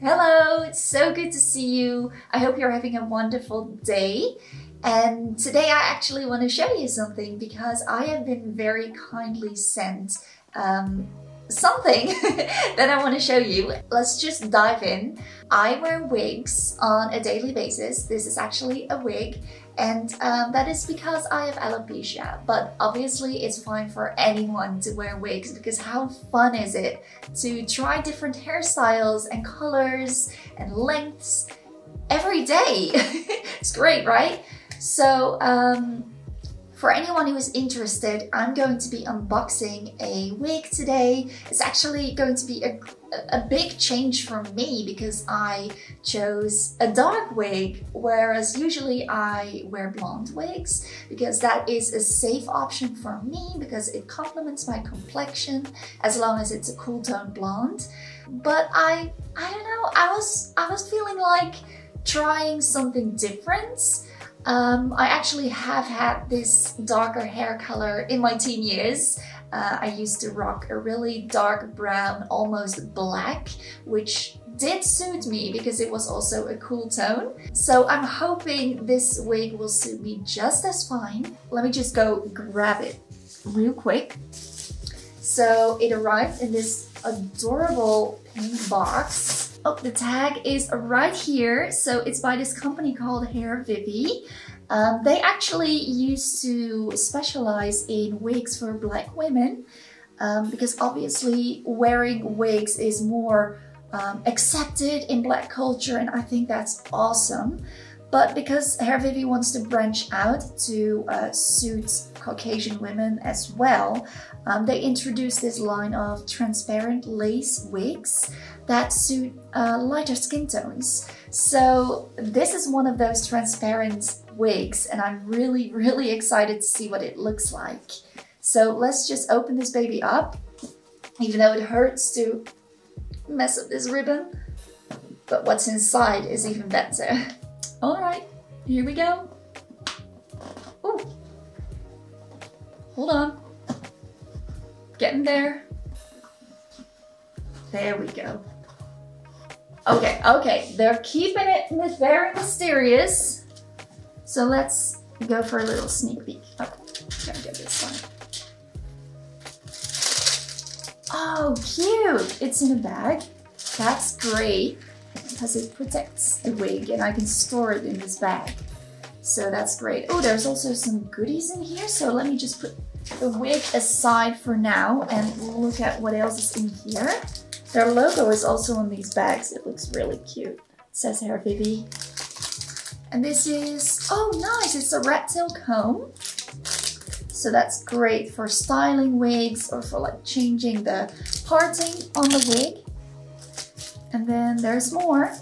Hello, it's so good to see you. I hope you're having a wonderful day. And today I actually want to show you something because I have been very kindly sent um, something that I want to show you. Let's just dive in. I wear wigs on a daily basis. This is actually a wig and um, that is because I have alopecia. But obviously it's fine for anyone to wear wigs because how fun is it to try different hairstyles and colors and lengths every day? it's great, right? So um, for anyone who is interested, I'm going to be unboxing a wig today. It's actually going to be a, a big change for me because I chose a dark wig, whereas usually I wear blonde wigs because that is a safe option for me because it complements my complexion as long as it's a cool tone blonde. But I, I don't know, I was, I was feeling like trying something different um, I actually have had this darker hair color in my teen years. Uh, I used to rock a really dark brown, almost black, which did suit me because it was also a cool tone. So I'm hoping this wig will suit me just as fine. Let me just go grab it real quick. So it arrived in this adorable pink box. Oh, the tag is right here. So it's by this company called Hairvivi. Um, they actually used to specialize in wigs for black women um, because obviously wearing wigs is more um, accepted in black culture and I think that's awesome. But because Hairvivi wants to branch out to uh, suit Caucasian women as well, um, they introduced this line of transparent lace wigs that suit uh, lighter skin tones. So this is one of those transparent wigs and I'm really, really excited to see what it looks like. So let's just open this baby up, even though it hurts to mess up this ribbon. But what's inside is even better. All right, here we go. Hold on. Getting there. There we go. Okay, okay, they're keeping it very mysterious. So let's go for a little sneak peek. Okay, gotta get this one. Oh, cute! It's in a bag. That's great because it protects the wig and I can store it in this bag. So that's great. Oh, there's also some goodies in here. So let me just put the wig aside for now and look at what else is in here. Their logo is also on these bags. It looks really cute. It says Hairvivi. And this is, oh nice, it's a rat tail comb. So that's great for styling wigs or for like changing the parting on the wig. And then there's more.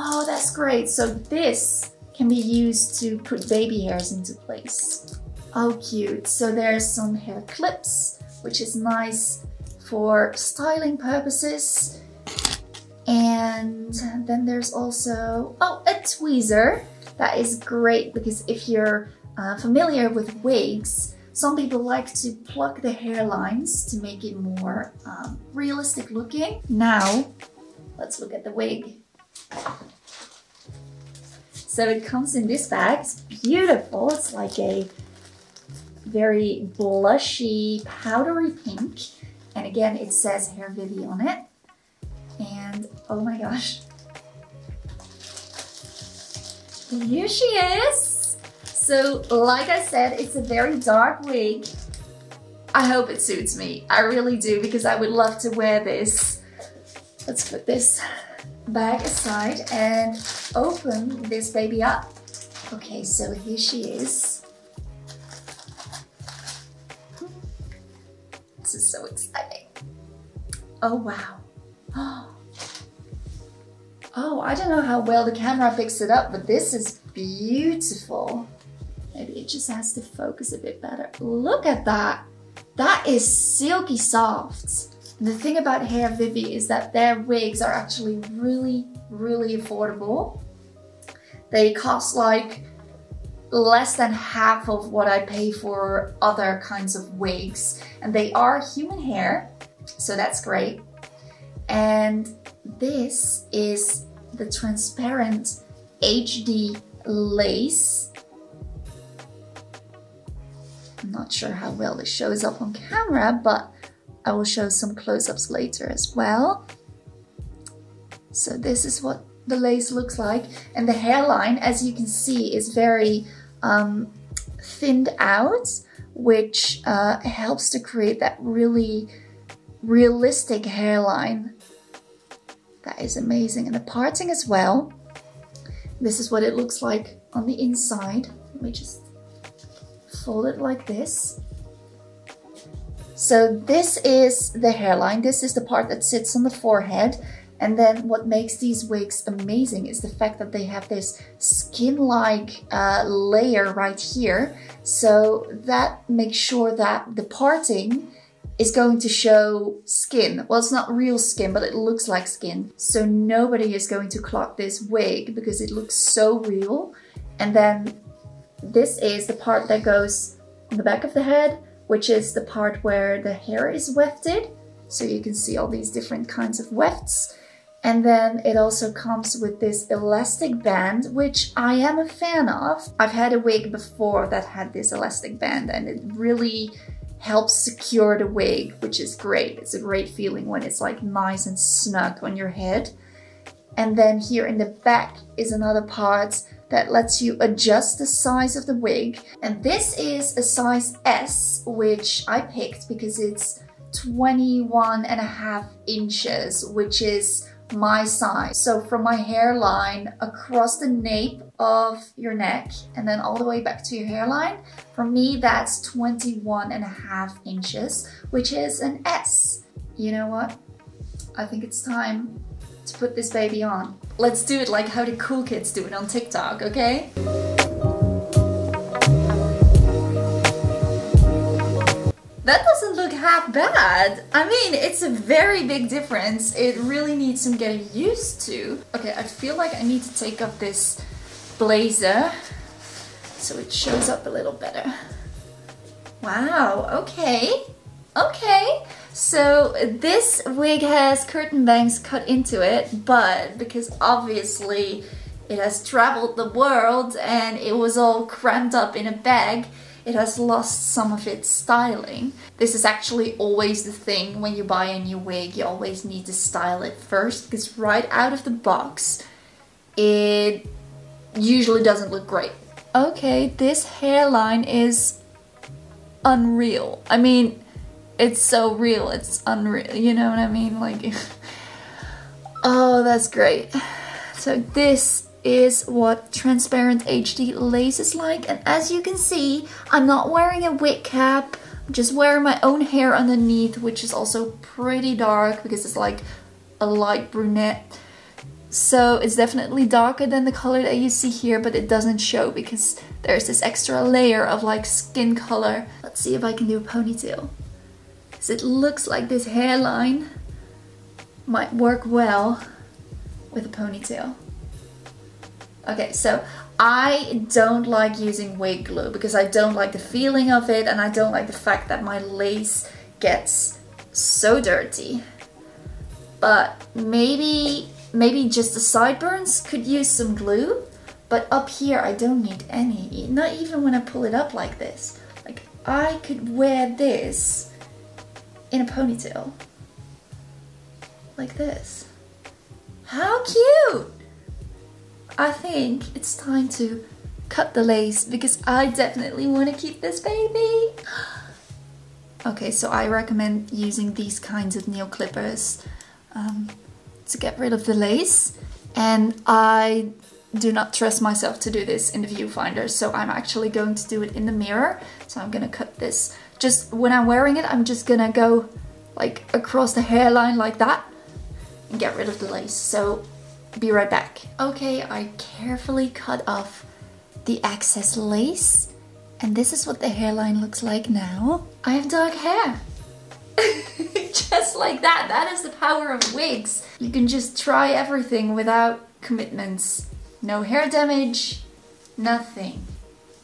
Oh, that's great. So this can be used to put baby hairs into place. Oh, cute. So there's some hair clips, which is nice for styling purposes. And then there's also, oh, a tweezer. That is great because if you're uh, familiar with wigs, some people like to pluck the hairlines to make it more um, realistic looking. Now, let's look at the wig. So it comes in this bag, it's beautiful. It's like a very blushy, powdery pink. And again, it says Hairvivi on it. And oh my gosh. Here she is. So like I said, it's a very dark wig. I hope it suits me. I really do because I would love to wear this. Let's put this bag aside and open this baby up. Okay, so here she is. This is so exciting. Oh, wow. Oh, I don't know how well the camera picks it up, but this is beautiful. Maybe it just has to focus a bit better. Look at that. That is silky soft. The thing about Hairvivi is that their wigs are actually really, really affordable. They cost like less than half of what I pay for other kinds of wigs. And they are human hair, so that's great. And this is the transparent HD lace. I'm not sure how well it shows up on camera, but I will show some close-ups later as well. So this is what the lace looks like. And the hairline, as you can see, is very um, thinned out, which uh, helps to create that really realistic hairline. That is amazing. And the parting as well. This is what it looks like on the inside. Let me just fold it like this. So this is the hairline. This is the part that sits on the forehead. And then what makes these wigs amazing is the fact that they have this skin-like uh, layer right here. So that makes sure that the parting is going to show skin. Well, it's not real skin, but it looks like skin. So nobody is going to clock this wig because it looks so real. And then this is the part that goes on the back of the head, which is the part where the hair is wefted. So you can see all these different kinds of wefts. And then it also comes with this elastic band, which I am a fan of. I've had a wig before that had this elastic band and it really helps secure the wig, which is great. It's a great feeling when it's like nice and snug on your head. And then here in the back is another part that lets you adjust the size of the wig. And this is a size S, which I picked because it's 21 and a half inches, which is my size. So from my hairline across the nape of your neck and then all the way back to your hairline, for me that's 21 and a half inches, which is an S. You know what? I think it's time to put this baby on. Let's do it like how the cool kids do it on TikTok, okay? That doesn't look half bad. I mean, it's a very big difference. It really needs some getting used to. Okay, I feel like I need to take off this blazer so it shows up a little better. Wow, okay. Okay, so this wig has curtain bangs cut into it, but because obviously it has traveled the world and it was all crammed up in a bag, it has lost some of its styling. This is actually always the thing when you buy a new wig, you always need to style it first because right out of the box, it usually doesn't look great. Okay, this hairline is unreal. I mean, it's so real, it's unreal, you know what I mean? Like, oh, that's great. So this is what transparent HD lace is like. And as you can see, I'm not wearing a wig cap. I'm just wearing my own hair underneath, which is also pretty dark because it's like a light brunette. So it's definitely darker than the color that you see here, but it doesn't show because there's this extra layer of like skin color. Let's see if I can do a ponytail. Because it looks like this hairline might work well with a ponytail. Okay, so I don't like using wig glue because I don't like the feeling of it and I don't like the fact that my lace gets so dirty. But maybe, maybe just the sideburns could use some glue. But up here, I don't need any, not even when I pull it up like this. Like, I could wear this in a ponytail. Like this. How cute! I think it's time to cut the lace because I definitely want to keep this baby. okay, so I recommend using these kinds of nail clippers um, to get rid of the lace. And I do not trust myself to do this in the viewfinder, so I'm actually going to do it in the mirror. So I'm gonna cut this. Just when I'm wearing it, I'm just gonna go like across the hairline like that and get rid of the lace. So be right back. Okay, I carefully cut off the excess lace and this is what the hairline looks like now. I have dark hair. just like that. That is the power of wigs. You can just try everything without commitments. No hair damage, nothing.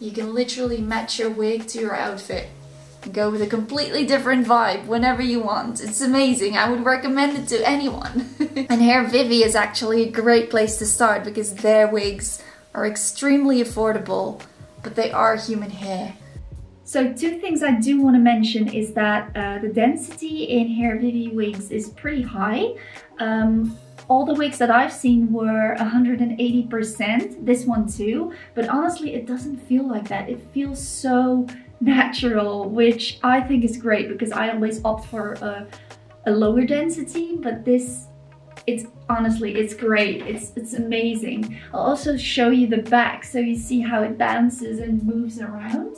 You can literally match your wig to your outfit. Go with a completely different vibe whenever you want. It's amazing. I would recommend it to anyone. and Hairvivi is actually a great place to start because their wigs are extremely affordable, but they are human hair. So two things I do want to mention is that uh, the density in Hairvivi wigs is pretty high. Um, all the wigs that I've seen were 180%, this one too, but honestly it doesn't feel like that. It feels so natural, which I think is great because I always opt for a, a lower density, but this, it's honestly, it's great. It's, it's amazing. I'll also show you the back so you see how it bounces and moves around.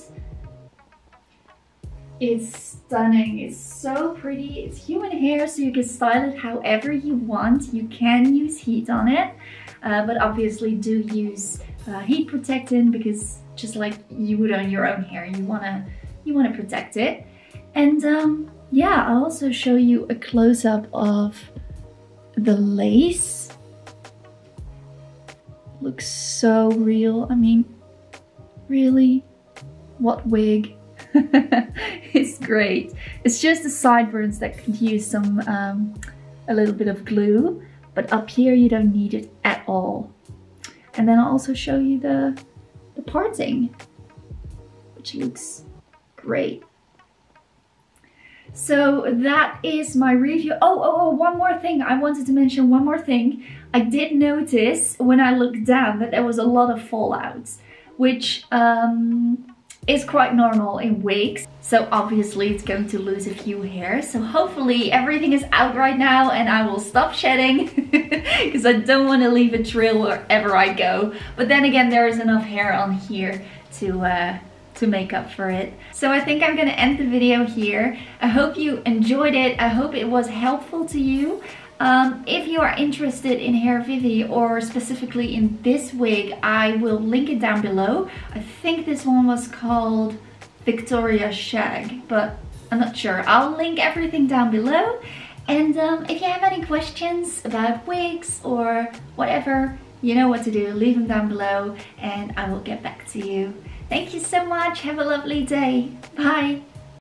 It's stunning. It's so pretty. It's human hair, so you can style it however you want. You can use heat on it, uh, but obviously do use uh, heat protectant because just like you would on your own hair, you wanna you wanna protect it. And um, yeah, I'll also show you a close-up of the lace. Looks so real. I mean, really? What wig? it's great. It's just the sideburns that could use some, um, a little bit of glue, but up here you don't need it at all. And then I'll also show you the, the parting, which looks great. So that is my review. Oh, oh, oh, one more thing. I wanted to mention one more thing. I did notice when I looked down that there was a lot of fallouts, which um, is quite normal in wigs. So obviously it's going to lose a few hairs. So hopefully everything is out right now and I will stop shedding because I don't want to leave a trail wherever I go. But then again, there is enough hair on here to uh, to make up for it. So I think I'm gonna end the video here. I hope you enjoyed it. I hope it was helpful to you. Um, if you are interested in Hairvivi or specifically in this wig, I will link it down below. I think this one was called Victoria Shag, but I'm not sure. I'll link everything down below. And um, if you have any questions about wigs or whatever, you know what to do. Leave them down below and I will get back to you. Thank you so much. Have a lovely day. Bye.